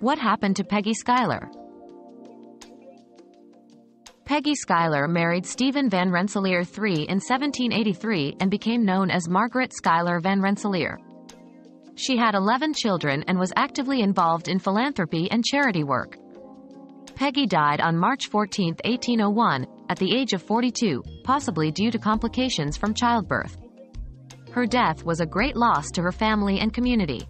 What happened to Peggy Schuyler? Peggy Schuyler married Stephen Van Rensselaer III in 1783 and became known as Margaret Schuyler Van Rensselaer. She had 11 children and was actively involved in philanthropy and charity work. Peggy died on March 14, 1801, at the age of 42, possibly due to complications from childbirth. Her death was a great loss to her family and community.